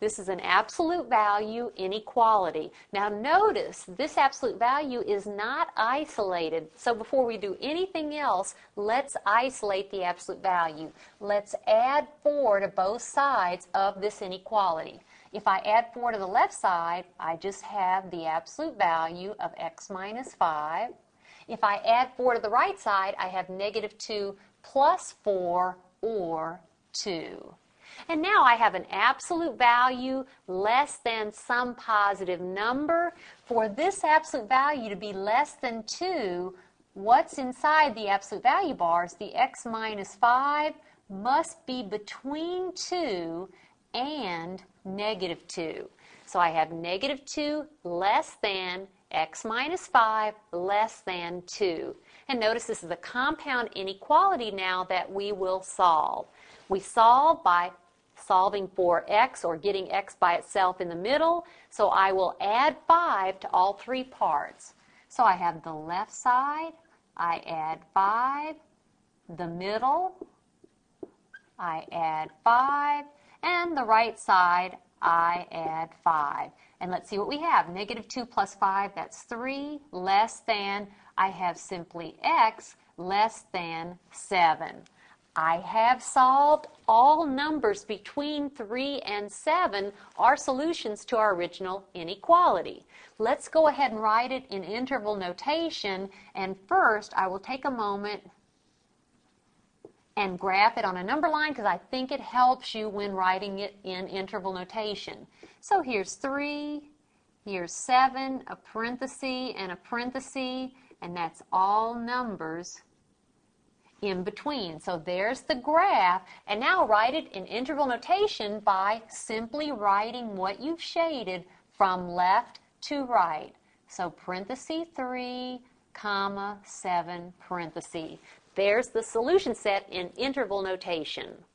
This is an absolute value inequality. Now notice this absolute value is not isolated. So before we do anything else, let's isolate the absolute value. Let's add 4 to both sides of this inequality. If I add 4 to the left side, I just have the absolute value of x minus 5. If I add 4 to the right side, I have negative 2 plus 4 or 2. And now I have an absolute value less than some positive number. For this absolute value to be less than 2, what's inside the absolute value bars, the x minus 5, must be between 2 and negative 2. So I have negative 2 less than x minus 5 less than 2. And notice this is a compound inequality now that we will solve. We solve by solving for x or getting x by itself in the middle. So I will add 5 to all three parts. So I have the left side, I add 5, the middle, I add 5, and the right side, I add 5. And let's see what we have. Negative 2 plus 5, that's 3, less than, I have simply x, less than 7. I have solved all numbers between 3 and 7 are solutions to our original inequality. Let's go ahead and write it in interval notation. And first, I will take a moment and graph it on a number line because I think it helps you when writing it in interval notation. So here's 3, here's 7, a parenthesis and a parenthesis, and that's all numbers in between. So there's the graph, and now write it in interval notation by simply writing what you've shaded from left to right. So parenthesis 3, comma, 7, parenthesis. There's the solution set in interval notation.